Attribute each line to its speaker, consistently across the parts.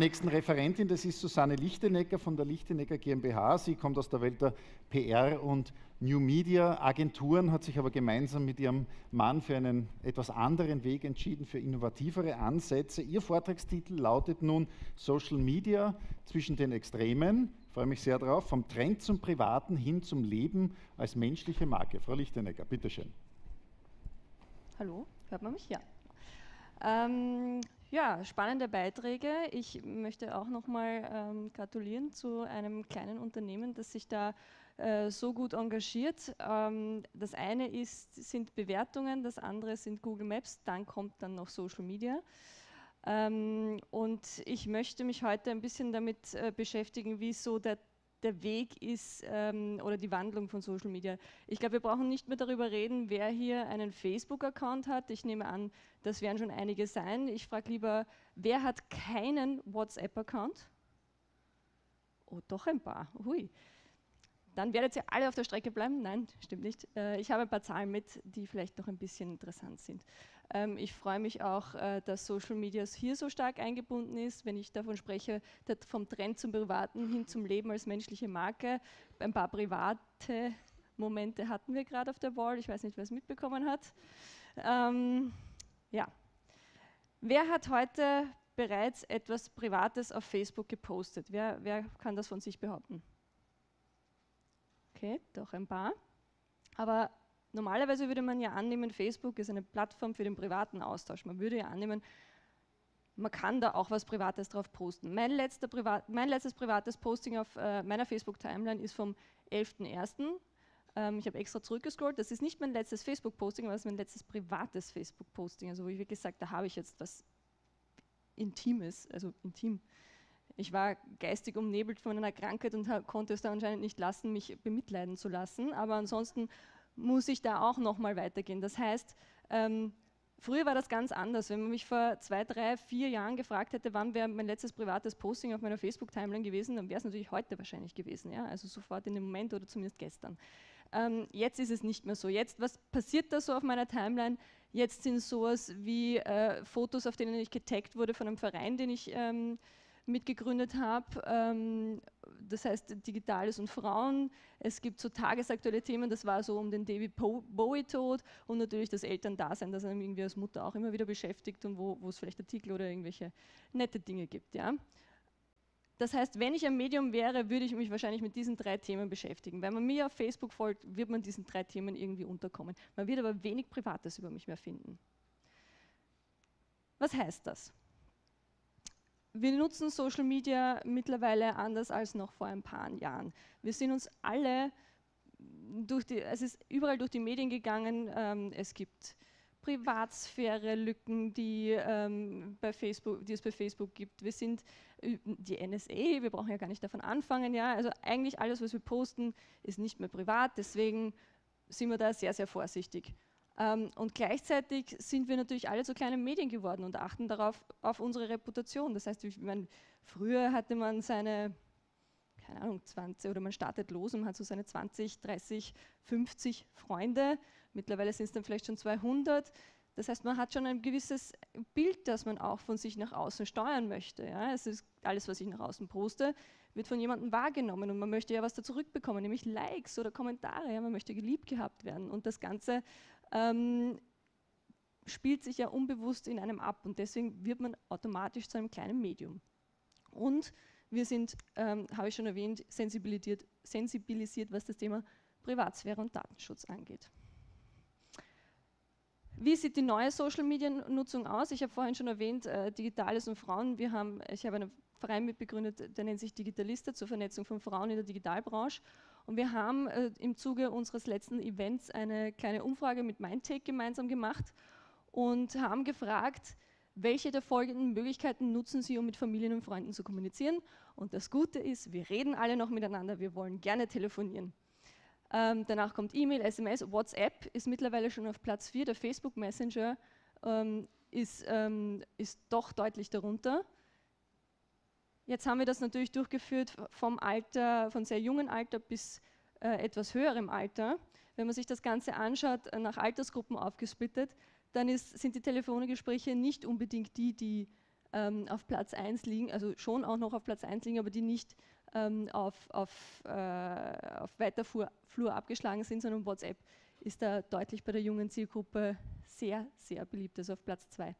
Speaker 1: Nächsten Referentin, das ist Susanne Lichtenecker von der Lichtenecker GmbH. Sie kommt aus der Welt der PR und New Media Agenturen, hat sich aber gemeinsam mit ihrem Mann für einen etwas anderen Weg entschieden, für innovativere Ansätze. Ihr Vortragstitel lautet nun Social Media zwischen den Extremen. Ich freue mich sehr darauf. Vom Trend zum Privaten hin zum Leben als menschliche Marke. Frau Lichtenecker, bitteschön.
Speaker 2: Hallo, hört man mich? Ja. Ähm, ja, spannende Beiträge. Ich möchte auch nochmal ähm, gratulieren zu einem kleinen Unternehmen, das sich da äh, so gut engagiert. Ähm, das eine ist, sind Bewertungen, das andere sind Google Maps, dann kommt dann noch Social Media. Ähm, und ich möchte mich heute ein bisschen damit äh, beschäftigen, wie so der der Weg ist ähm, oder die Wandlung von Social Media. Ich glaube, wir brauchen nicht mehr darüber reden, wer hier einen Facebook-Account hat. Ich nehme an, das werden schon einige sein. Ich frage lieber, wer hat keinen WhatsApp-Account? Oh, doch ein paar. Hui. Dann werdet ihr alle auf der Strecke bleiben. Nein, stimmt nicht. Äh, ich habe ein paar Zahlen mit, die vielleicht noch ein bisschen interessant sind. Ähm, ich freue mich auch, äh, dass Social Media hier so stark eingebunden ist, wenn ich davon spreche, vom Trend zum Privaten hin zum Leben als menschliche Marke. Ein paar private Momente hatten wir gerade auf der Wall. Ich weiß nicht, wer es mitbekommen hat. Ähm, ja. Wer hat heute bereits etwas Privates auf Facebook gepostet? Wer, wer kann das von sich behaupten? Okay, doch ein paar. Aber Normalerweise würde man ja annehmen, Facebook ist eine Plattform für den privaten Austausch. Man würde ja annehmen, man kann da auch was Privates drauf posten. Mein, Privat, mein letztes privates Posting auf äh, meiner Facebook-Timeline ist vom 11.01. Ähm, ich habe extra zurückgescrollt. Das ist nicht mein letztes Facebook-Posting, aber das ist mein letztes privates Facebook-Posting. Also wo ich wirklich sage, da habe ich jetzt was Intimes, also intim. Ich war geistig umnebelt von einer Krankheit und konnte es da anscheinend nicht lassen, mich bemitleiden zu lassen. Aber ansonsten muss ich da auch nochmal weitergehen. Das heißt, ähm, früher war das ganz anders. Wenn man mich vor zwei, drei, vier Jahren gefragt hätte, wann wäre mein letztes privates Posting auf meiner Facebook-Timeline gewesen, dann wäre es natürlich heute wahrscheinlich gewesen. Ja? Also sofort in dem Moment oder zumindest gestern. Ähm, jetzt ist es nicht mehr so. Jetzt, was passiert da so auf meiner Timeline? Jetzt sind sowas wie äh, Fotos, auf denen ich getaggt wurde von einem Verein, den ich ähm, mitgegründet habe. Ähm, das heißt Digitales und Frauen. Es gibt so tagesaktuelle Themen, das war so um den David Bowie-Tod und natürlich das Elterndasein, das einem irgendwie als Mutter auch immer wieder beschäftigt und wo, wo es vielleicht Artikel oder irgendwelche nette Dinge gibt. Ja. Das heißt, wenn ich ein Medium wäre, würde ich mich wahrscheinlich mit diesen drei Themen beschäftigen. Wenn man mir auf Facebook folgt, wird man diesen drei Themen irgendwie unterkommen. Man wird aber wenig Privates über mich mehr finden. Was heißt das? Wir nutzen Social Media mittlerweile anders als noch vor ein paar Jahren. Wir sind uns alle durch die, es ist überall durch die Medien gegangen. Ähm, es gibt Privatsphäre-Lücken, die, ähm, die es bei Facebook gibt. Wir sind die NSA, wir brauchen ja gar nicht davon anfangen. Ja? Also eigentlich alles, was wir posten, ist nicht mehr privat. Deswegen sind wir da sehr, sehr vorsichtig. Ähm, und gleichzeitig sind wir natürlich alle zu kleinen Medien geworden und achten darauf auf unsere Reputation. Das heißt, ich meine, früher hatte man seine, keine Ahnung, 20 oder man startet los und hat so seine 20, 30, 50 Freunde. Mittlerweile sind es dann vielleicht schon 200. Das heißt, man hat schon ein gewisses Bild, das man auch von sich nach außen steuern möchte. Ja? Es ist alles, was ich nach außen poste, wird von jemandem wahrgenommen und man möchte ja was da zurückbekommen, nämlich Likes oder Kommentare. Ja? Man möchte geliebt gehabt werden und das Ganze ähm, spielt sich ja unbewusst in einem ab und deswegen wird man automatisch zu einem kleinen Medium. Und wir sind, ähm, habe ich schon erwähnt, sensibilisiert, sensibilisiert, was das Thema Privatsphäre und Datenschutz angeht. Wie sieht die neue Social-Media-Nutzung aus? Ich habe vorhin schon erwähnt, äh, Digitales und Frauen. Wir haben, ich habe einen Verein mitbegründet, der nennt sich Digitalista zur Vernetzung von Frauen in der Digitalbranche. Und wir haben äh, im Zuge unseres letzten Events eine kleine Umfrage mit Mindtake gemeinsam gemacht und haben gefragt, welche der folgenden Möglichkeiten nutzen Sie, um mit Familien und Freunden zu kommunizieren? Und das Gute ist, wir reden alle noch miteinander, wir wollen gerne telefonieren. Ähm, danach kommt E-Mail, SMS, WhatsApp ist mittlerweile schon auf Platz 4, der Facebook Messenger ähm, ist, ähm, ist doch deutlich darunter. Jetzt haben wir das natürlich durchgeführt vom Alter, von sehr jungen Alter bis äh, etwas höherem Alter. Wenn man sich das Ganze anschaut, äh, nach Altersgruppen aufgesplittet, dann ist, sind die Telefongespräche nicht unbedingt die, die ähm, auf Platz 1 liegen, also schon auch noch auf Platz 1 liegen, aber die nicht ähm, auf, auf, äh, auf weiter Flur, Flur abgeschlagen sind, sondern WhatsApp ist da deutlich bei der jungen Zielgruppe sehr, sehr beliebt, also auf Platz 2.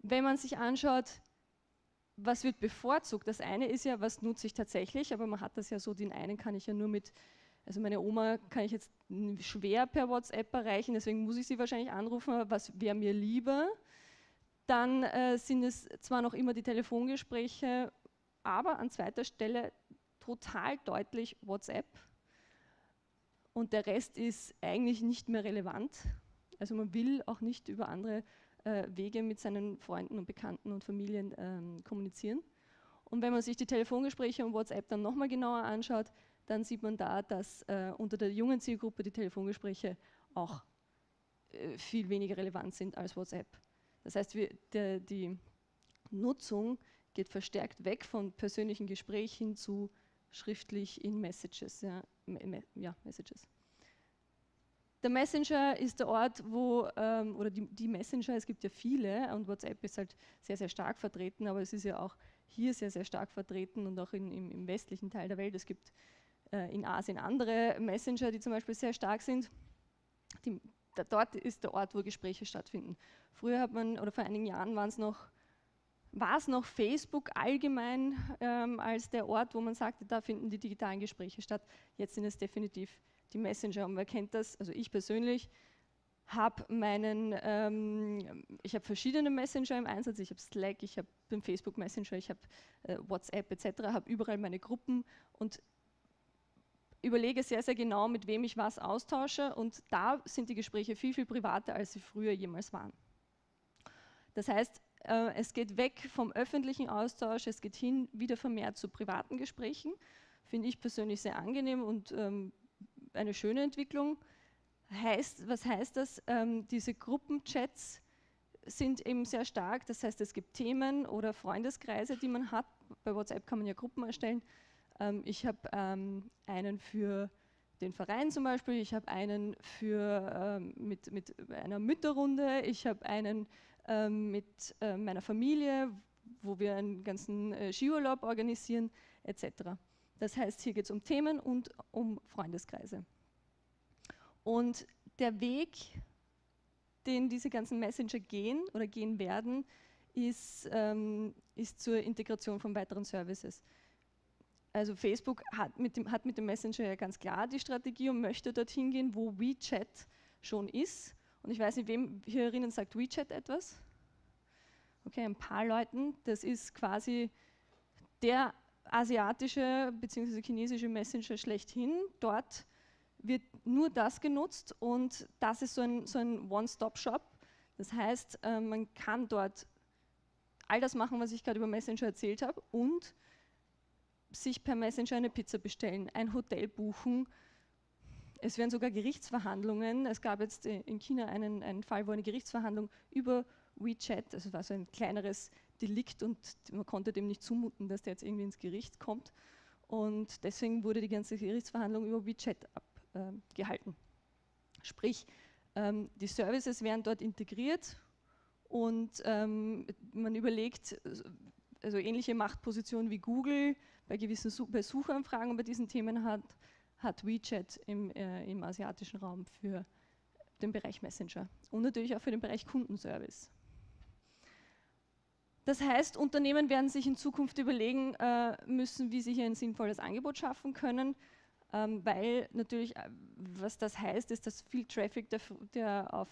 Speaker 2: Wenn man sich anschaut, was wird bevorzugt? Das eine ist ja, was nutze ich tatsächlich, aber man hat das ja so, den einen kann ich ja nur mit, also meine Oma kann ich jetzt schwer per WhatsApp erreichen, deswegen muss ich sie wahrscheinlich anrufen, aber was wäre mir lieber? Dann äh, sind es zwar noch immer die Telefongespräche, aber an zweiter Stelle total deutlich WhatsApp. Und der Rest ist eigentlich nicht mehr relevant. Also man will auch nicht über andere äh, Wege mit seinen Freunden und Bekannten und Familien ähm, kommunizieren. Und wenn man sich die Telefongespräche und WhatsApp dann nochmal genauer anschaut, dann sieht man da, dass äh, unter der jungen Zielgruppe die Telefongespräche auch äh, viel weniger relevant sind als WhatsApp. Das heißt, wir, der, die Nutzung geht verstärkt weg von persönlichen Gesprächen zu schriftlich in Messages. Ja, ja, Messages. Der Messenger ist der Ort, wo, ähm, oder die, die, Messenger, es gibt ja viele und WhatsApp ist halt sehr, sehr stark vertreten, aber es ist ja auch hier sehr, sehr stark vertreten und auch in, im, im, westlichen Teil der Welt. Es gibt äh, in Asien andere Messenger, die zum Beispiel sehr stark sind. Die, da, dort ist der Ort, wo Gespräche stattfinden. Früher hat man, oder vor einigen Jahren waren es noch, war es noch Facebook allgemein ähm, als der Ort, wo man sagte, da finden die digitalen Gespräche statt. Jetzt sind es definitiv die Messenger. Und wer kennt das? Also ich persönlich habe meinen, ähm, ich habe verschiedene Messenger im Einsatz. Ich habe Slack, ich habe den Facebook Messenger, ich habe äh, WhatsApp etc., habe überall meine Gruppen und überlege sehr, sehr genau, mit wem ich was austausche und da sind die Gespräche viel, viel privater, als sie früher jemals waren. Das heißt, äh, es geht weg vom öffentlichen Austausch, es geht hin wieder vermehrt zu privaten Gesprächen. Finde ich persönlich sehr angenehm und ähm, eine schöne Entwicklung. Heißt, was heißt das? Ähm, diese Gruppenchats sind eben sehr stark. Das heißt, es gibt Themen oder Freundeskreise, die man hat. Bei WhatsApp kann man ja Gruppen erstellen ähm, ich habe ähm, einen für den Verein zum Beispiel, ich habe einen für, ähm, mit, mit einer Mütterrunde, ich habe einen ähm, mit äh, meiner Familie, wo wir einen ganzen äh, Skiurlaub organisieren, etc. Das heißt, hier geht es um Themen und um Freundeskreise. Und der Weg, den diese ganzen Messenger gehen oder gehen werden, ist, ähm, ist zur Integration von weiteren Services. Also Facebook hat mit, dem, hat mit dem Messenger ja ganz klar die Strategie und möchte dorthin gehen, wo WeChat schon ist. Und ich weiß nicht, wem hier sagt WeChat etwas? Okay, ein paar Leuten. Das ist quasi der asiatische bzw. chinesische Messenger schlechthin. Dort wird nur das genutzt und das ist so ein, so ein One-Stop-Shop. Das heißt, äh, man kann dort all das machen, was ich gerade über Messenger erzählt habe und sich per Messenger eine Pizza bestellen, ein Hotel buchen. Es werden sogar Gerichtsverhandlungen. Es gab jetzt in China einen, einen Fall, wo eine Gerichtsverhandlung über WeChat, also war so ein kleineres Delikt und man konnte dem nicht zumuten, dass der jetzt irgendwie ins Gericht kommt. Und deswegen wurde die ganze Gerichtsverhandlung über WeChat abgehalten. Äh, Sprich, ähm, die Services werden dort integriert und ähm, man überlegt, also ähnliche Machtpositionen wie Google bei gewissen Su bei Suchanfragen bei diesen Themen hat, hat WeChat im, äh, im asiatischen Raum für den Bereich Messenger und natürlich auch für den Bereich Kundenservice. Das heißt, Unternehmen werden sich in Zukunft überlegen äh, müssen, wie sie hier ein sinnvolles Angebot schaffen können, ähm, weil natürlich, äh, was das heißt, ist, dass viel Traffic, der, der auf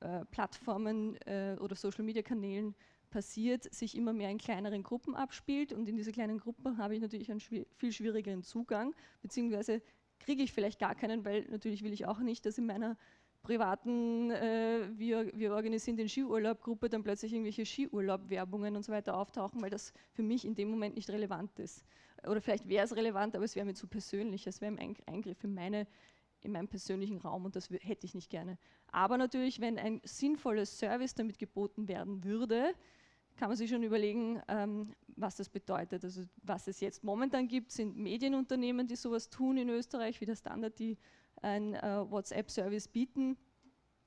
Speaker 2: äh, Plattformen äh, oder Social-Media-Kanälen passiert, sich immer mehr in kleineren Gruppen abspielt. Und in diese kleinen Gruppen habe ich natürlich einen schwi viel schwierigeren Zugang, beziehungsweise kriege ich vielleicht gar keinen, weil natürlich will ich auch nicht, dass in meiner privaten, äh, wir, wir organisieren den Skiurlaub-Gruppe, dann plötzlich irgendwelche Skiurlaub-Werbungen und so weiter auftauchen, weil das für mich in dem Moment nicht relevant ist. Oder vielleicht wäre es relevant, aber es wäre mir zu persönlich, es wäre ein Eingriff in, meine, in meinen persönlichen Raum und das hätte ich nicht gerne. Aber natürlich, wenn ein sinnvolles Service damit geboten werden würde, kann man sich schon überlegen, ähm, was das bedeutet. Also was es jetzt momentan gibt, sind Medienunternehmen, die sowas tun in Österreich, wie der Standard, die ein äh, WhatsApp-Service bieten.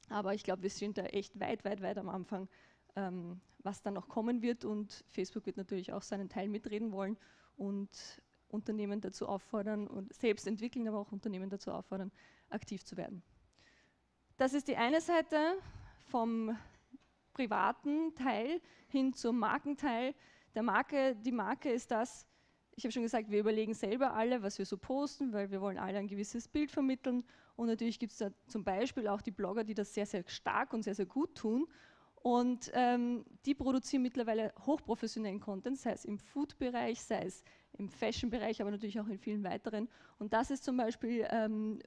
Speaker 2: Aber ich glaube, wir sind da echt weit, weit, weit am Anfang,
Speaker 3: ähm, was dann noch kommen wird und Facebook wird natürlich auch seinen Teil mitreden wollen und Unternehmen dazu auffordern und selbst entwickeln, aber auch Unternehmen dazu auffordern, aktiv zu werden. Das ist die eine Seite vom privaten Teil hin zum Markenteil. Der Marke, die Marke ist das, ich habe schon gesagt, wir überlegen selber alle, was wir so posten, weil wir wollen alle ein gewisses Bild vermitteln. Und natürlich gibt es da zum Beispiel auch die Blogger, die das sehr, sehr stark und sehr, sehr gut tun. Und ähm, die produzieren mittlerweile hochprofessionellen Content, sei es im Food-Bereich, sei es im Fashion-Bereich, aber natürlich auch in vielen weiteren. Und das ist zum Beispiel ähm,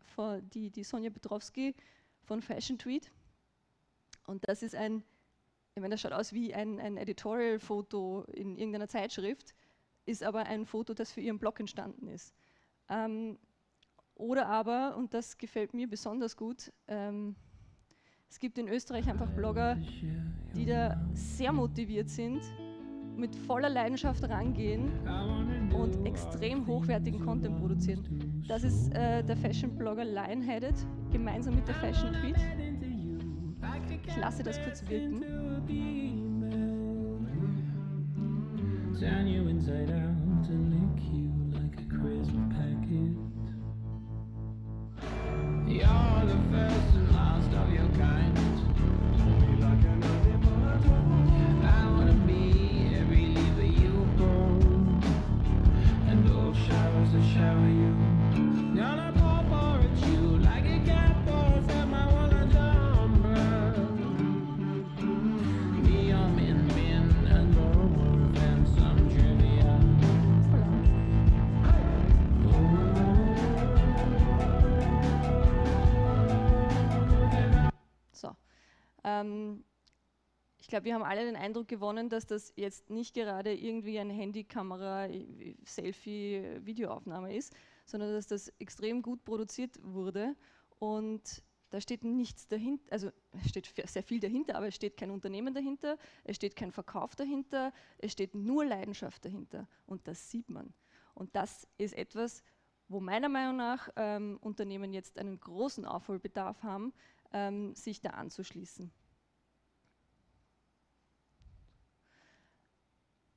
Speaker 3: die, die Sonja Petrowski von Fashion Tweet. Und das ist ein, ich meine, das schaut aus wie ein, ein Editorial-Foto in irgendeiner Zeitschrift, ist aber ein Foto, das für ihren Blog entstanden ist. Ähm, oder aber, und das gefällt mir besonders gut, ähm, es gibt in Österreich einfach Blogger, die da sehr motiviert sind, mit voller Leidenschaft rangehen und extrem hochwertigen Content produzieren. Das ist äh, der Fashion-Blogger Lionheaded, gemeinsam mit der Fashion Tweet. Ich lasse das kurz wirken. Turn you inside out and lick Ähm, ich glaube, wir haben alle den Eindruck gewonnen, dass das jetzt nicht gerade irgendwie eine Handykamera, Selfie, Videoaufnahme ist, sondern dass das extrem gut produziert wurde und da steht nichts dahinter, also steht sehr viel dahinter, aber es steht kein Unternehmen dahinter, es steht kein Verkauf dahinter, es steht nur Leidenschaft dahinter und das sieht man. Und das ist etwas, wo meiner Meinung nach ähm, Unternehmen jetzt einen großen Aufholbedarf haben, ähm, sich da anzuschließen.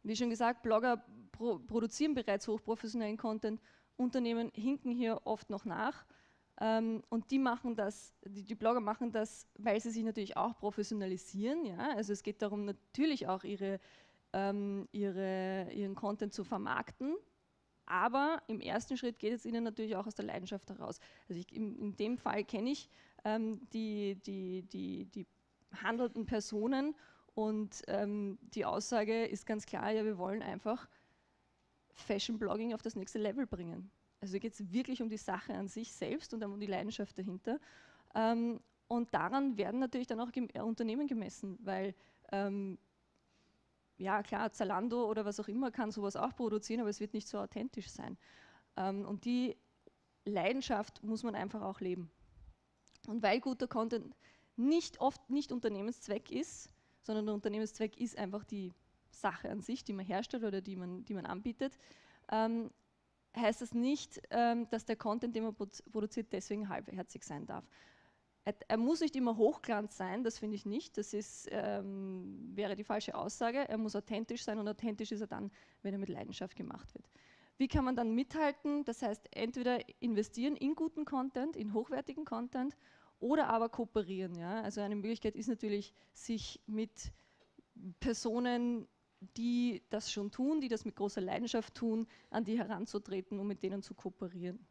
Speaker 3: Wie schon gesagt, Blogger pro produzieren bereits hochprofessionellen Content, Unternehmen hinken hier oft noch nach. Ähm, und die machen das, die, die, Blogger machen das, weil sie sich natürlich auch professionalisieren. Ja? Also es geht darum, natürlich auch ihre, ähm, ihre, ihren Content zu vermarkten. Aber im ersten Schritt geht es ihnen natürlich auch aus der Leidenschaft heraus. Also ich, in, in, dem Fall kenne ich die, die, die, die handelnden Personen und ähm, die Aussage ist ganz klar, ja, wir wollen einfach Fashion Blogging auf das nächste Level bringen. Also geht es wirklich um die Sache an sich selbst und um die Leidenschaft dahinter. Ähm, und daran werden natürlich dann auch gem äh, Unternehmen gemessen, weil ähm, ja klar, Zalando oder was auch immer kann sowas auch produzieren, aber es wird nicht so authentisch sein. Ähm, und die Leidenschaft muss man einfach auch leben. Und weil guter Content nicht oft nicht Unternehmenszweck ist, sondern der Unternehmenszweck ist einfach die Sache an sich, die man herstellt oder die man, die man anbietet, ähm, heißt das nicht, ähm, dass der Content, den man produziert, deswegen halbherzig sein darf. Er, muss nicht immer Hochglanz sein, das finde ich nicht, das ist, ähm, wäre die falsche Aussage. Er muss authentisch sein und authentisch ist er dann, wenn er mit Leidenschaft gemacht wird. Wie kann man dann mithalten? Das heißt, entweder investieren in guten Content, in hochwertigen Content oder aber kooperieren. Ja? Also eine Möglichkeit ist natürlich, sich mit Personen, die das schon tun, die das mit großer Leidenschaft tun, an die heranzutreten, um mit denen zu kooperieren.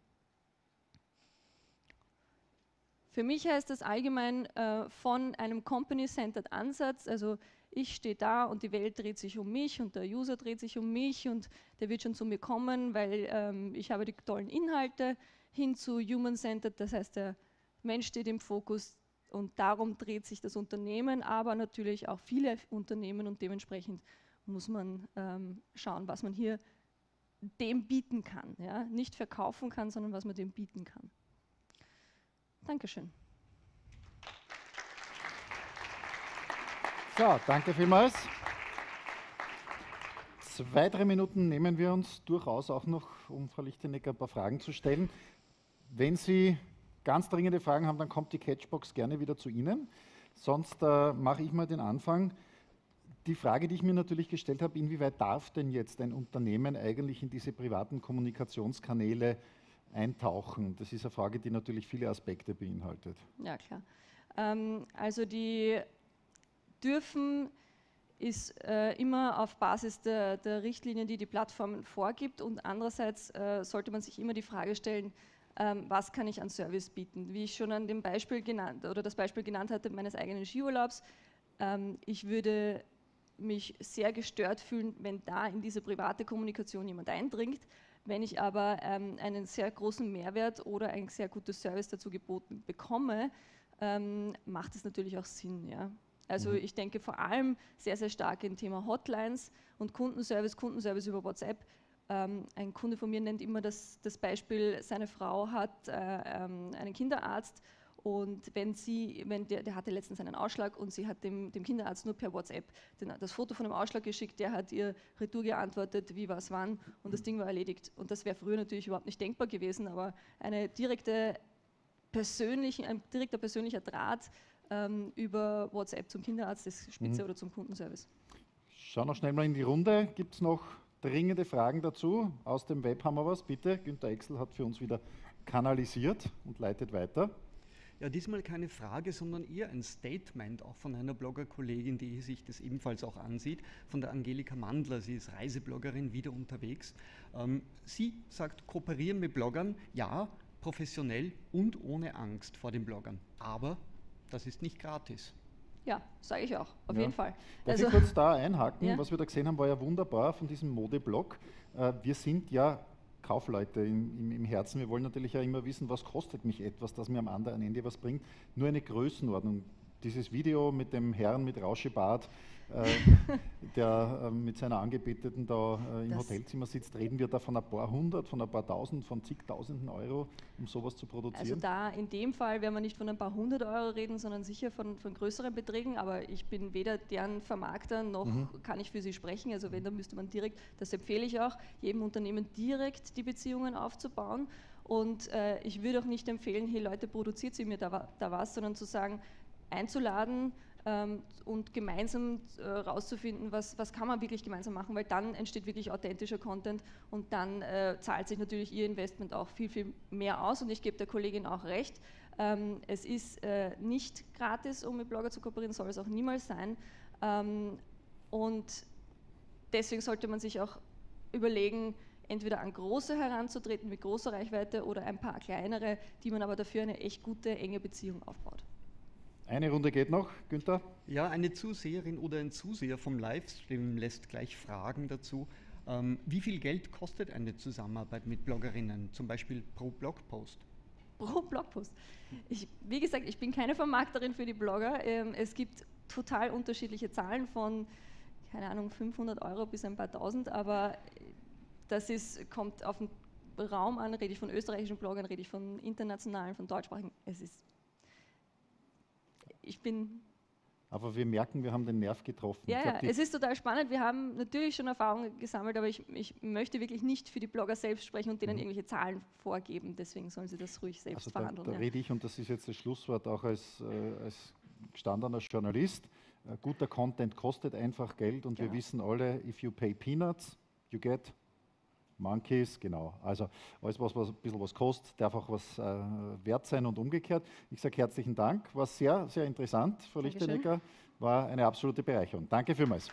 Speaker 3: Für mich heißt das allgemein äh, von einem Company-Centered Ansatz, also ich stehe da und die Welt dreht sich um mich und der User dreht sich um mich und der wird schon zu mir kommen, weil ähm, ich habe die tollen Inhalte, hin zu Human-Centered, das heißt der Mensch steht im Fokus und darum dreht sich das Unternehmen, aber natürlich auch viele Unternehmen und dementsprechend muss man ähm, schauen, was man hier dem bieten kann. Ja? Nicht verkaufen kann, sondern was man dem bieten kann. Dankeschön.
Speaker 1: So, danke vielmals. Zwei, drei Minuten nehmen wir uns durchaus auch noch, um Frau Lichtenecker ein paar Fragen zu stellen. Wenn Sie ganz dringende Fragen haben, dann kommt die Catchbox gerne wieder zu Ihnen. Sonst äh, mache ich mal den Anfang. die Frage, die ich mir natürlich gestellt habe, inwieweit darf denn jetzt ein Unternehmen eigentlich in diese privaten Kommunikationskanäle eintauchen? Das ist eine Frage, die natürlich viele Aspekte beinhaltet.
Speaker 3: Ja, klar. Ähm, also die dürfen ist äh, immer auf Basis der, der, Richtlinien, die die Plattform vorgibt und andererseits äh, sollte man sich immer die Frage stellen, was kann ich an Service bieten? Wie ich schon an dem Beispiel genannt oder das Beispiel genannt hatte meines eigenen Skiurlaubs, ähm, ich würde mich sehr gestört fühlen, wenn da in diese private Kommunikation jemand eindringt. Wenn ich aber ähm, einen sehr großen Mehrwert oder ein sehr gutes Service dazu geboten bekomme, ähm, macht es natürlich auch Sinn. Ja? Also mhm. ich denke vor allem sehr, sehr stark im Thema Hotlines und Kundenservice, Kundenservice über WhatsApp. Ähm, ein Kunde von mir nennt immer das, das Beispiel, seine Frau hat äh, ähm, einen Kinderarzt und wenn sie, wenn der, der hatte letztens einen Ausschlag und sie hat dem, dem Kinderarzt nur per WhatsApp den, das Foto von dem Ausschlag geschickt, der hat ihr Retour geantwortet, wie was wann und das Ding war erledigt. Und das wäre früher natürlich überhaupt nicht denkbar gewesen, aber eine direkte persönliche, ein direkter persönlicher Draht ähm, über WhatsApp zum Kinderarzt ist spitze mhm. oder zum Kundenservice.
Speaker 1: Schau noch schnell mal in die Runde. Gibt es noch dringende Fragen dazu? Aus dem Web haben wir was, bitte. Günter Exel hat für uns wieder kanalisiert und leitet weiter.
Speaker 4: Ja, diesmal keine Frage, sondern eher ein Statement auch von einer Bloggerkollegin, die sich das ebenfalls auch ansieht, von der Angelika Mandler. Sie ist Reisebloggerin, wieder unterwegs. Ähm, sie sagt, kooperieren mit Bloggern, ja, professionell und ohne Angst vor den Bloggern. Aber das ist nicht gratis.
Speaker 3: Ja, sage ich auch, auf ja. jeden Fall.
Speaker 1: Darf also, ich kurz da einhaken? Ja. Was wir da gesehen haben, war ja wunderbar von diesem Modeblog. Äh, wir sind ja Kaufleute im, im, im, Herzen. Wir wollen natürlich ja immer wissen, was kostet mich etwas, das mir am anderen Ende was bringt. Nur eine Größenordnung. Dieses Video mit dem Herrn mit Rauschebart, äh, der äh, mit seiner Angebeteten da äh, im das Hotelzimmer sitzt, reden wir da von ein paar hundert, von ein paar tausend, von zigtausenden Euro, um sowas zu produzieren? Also
Speaker 3: da in dem Fall werden wir nicht von ein paar hundert Euro reden, sondern sicher von, von größeren Beträgen, aber ich bin weder deren Vermarkter noch mhm. kann ich für sie sprechen. Also wenn, dann müsste man direkt, das empfehle ich auch, jedem Unternehmen direkt die Beziehungen aufzubauen. Und äh, ich würde auch nicht empfehlen, hey Leute, produziert sie mir da, da was, sondern zu sagen, einzuladen, ähm, und gemeinsam äh, was, was kann man wirklich gemeinsam machen, weil dann entsteht wirklich authentischer Content und dann äh, zahlt sich natürlich ihr Investment auch viel, viel mehr aus und ich gebe der Kollegin auch recht. Ähm, es ist äh, nicht gratis, um mit Blogger zu kooperieren, soll es auch niemals sein. Ähm, und deswegen sollte man sich auch überlegen, entweder an große heranzutreten mit großer Reichweite oder ein paar kleinere, die man aber dafür eine echt gute, enge Beziehung aufbaut.
Speaker 1: Eine Runde geht noch, Günther.
Speaker 4: Ja, eine Zuseherin oder ein Zuseher vom Livestream lässt gleich Fragen dazu. Ähm, wie viel Geld kostet eine Zusammenarbeit mit Bloggerinnen, zum Beispiel pro Blogpost?
Speaker 3: Pro Blogpost. Ich, wie gesagt, ich bin keine Vermarkterin für die Blogger. Ähm, es gibt total unterschiedliche Zahlen von, keine Ahnung, 500 Euro bis ein paar tausend, aber das ist, kommt auf den Raum an, rede ich von österreichischen Bloggern, rede ich von internationalen, von deutschsprachigen. Es ist ich bin.
Speaker 1: Aber wir merken, wir haben den Nerv getroffen.
Speaker 3: Ja, glaub, ja es ist total spannend. Wir haben natürlich schon Erfahrungen gesammelt, aber ich, ich möchte wirklich nicht für die Blogger selbst sprechen und denen mhm. irgendwelche Zahlen vorgeben. Deswegen sollen sie das ruhig selbst
Speaker 1: also
Speaker 3: verhandeln.
Speaker 1: Da, da ja. rede ich, und das ist jetzt das Schlusswort auch als, äh, als gestandener Journalist. Äh, guter Content kostet einfach Geld und genau. wir wissen alle, if you pay peanuts, you get Monkeys, genau. Also alles, was, was ein bisschen was kostet, darf auch was äh, wert sein und umgekehrt. Ich sage herzlichen Dank, war sehr, sehr interessant, Frau Lichtenecker, war eine absolute Bereicherung. Danke vielmals.